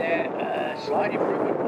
there, uh, slight improvement